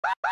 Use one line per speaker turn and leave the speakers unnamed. Bye-bye.